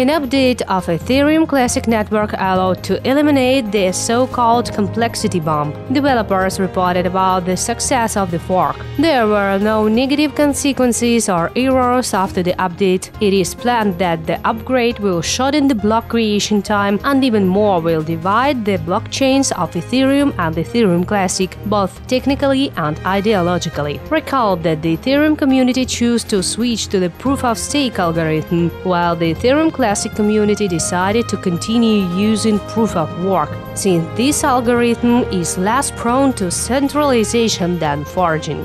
An update of Ethereum Classic Network allowed to eliminate the so-called complexity bomb. Developers reported about the success of the fork. There were no negative consequences or errors after the update. It is planned that the upgrade will shorten the block creation time and even more will divide the blockchains of Ethereum and Ethereum Classic, both technically and ideologically. Recall that the Ethereum community chose to switch to the proof of stake algorithm, while the Ethereum Classic community decided to continue using proof of work, since this algorithm is less prone to centralization than forging.